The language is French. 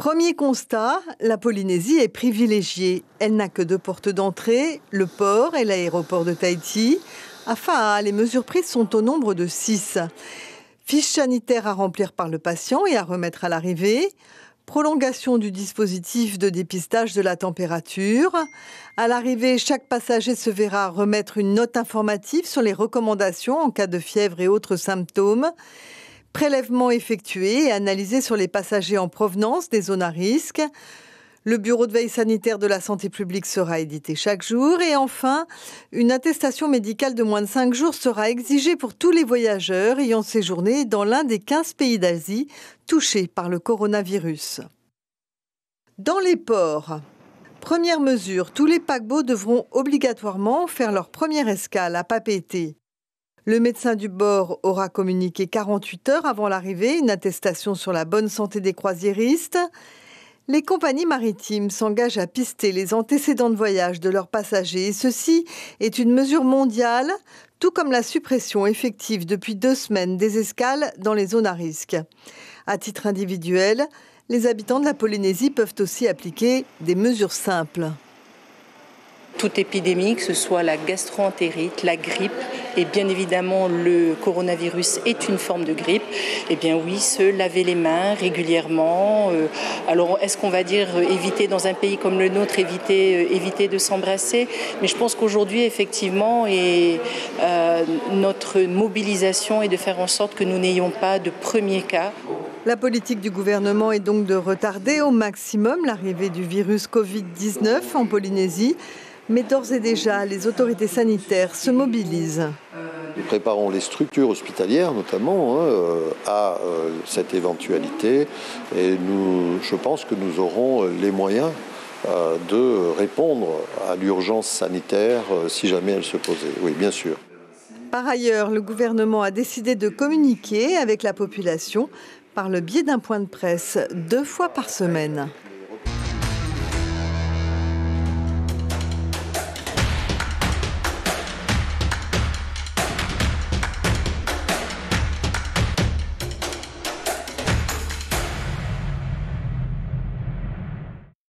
Premier constat, la Polynésie est privilégiée. Elle n'a que deux portes d'entrée, le port et l'aéroport de Tahiti. Enfin, les mesures prises sont au nombre de six. Fiche sanitaire à remplir par le patient et à remettre à l'arrivée. Prolongation du dispositif de dépistage de la température. À l'arrivée, chaque passager se verra remettre une note informative sur les recommandations en cas de fièvre et autres symptômes. Prélèvement effectué et analysé sur les passagers en provenance des zones à risque. Le bureau de veille sanitaire de la santé publique sera édité chaque jour. Et enfin, une attestation médicale de moins de 5 jours sera exigée pour tous les voyageurs ayant séjourné dans l'un des 15 pays d'Asie touchés par le coronavirus. Dans les ports, première mesure, tous les paquebots devront obligatoirement faire leur première escale à Papeete. Le médecin du bord aura communiqué 48 heures avant l'arrivée une attestation sur la bonne santé des croisiéristes. Les compagnies maritimes s'engagent à pister les antécédents de voyage de leurs passagers et ceci est une mesure mondiale, tout comme la suppression effective depuis deux semaines des escales dans les zones à risque. À titre individuel, les habitants de la Polynésie peuvent aussi appliquer des mesures simples toute épidémie, que ce soit la gastroentérite, la grippe, et bien évidemment le coronavirus est une forme de grippe, eh bien oui, se laver les mains régulièrement. Euh, alors est-ce qu'on va dire euh, éviter dans un pays comme le nôtre, éviter, euh, éviter de s'embrasser? Mais je pense qu'aujourd'hui, effectivement, notre mobilisation est de faire en sorte que nous n'ayons pas de premier cas. La politique du gouvernement est donc de retarder au maximum l'arrivée du virus Covid-19 en Polynésie. Mais d'ores et déjà, les autorités sanitaires se mobilisent. Nous préparons les structures hospitalières notamment hein, euh, à euh, cette éventualité et nous, je pense que nous aurons les moyens euh, de répondre à l'urgence sanitaire si jamais elle se posait. Oui, bien sûr. Par ailleurs, le gouvernement a décidé de communiquer avec la population par le biais d'un point de presse deux fois par semaine.